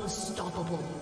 Unstoppable.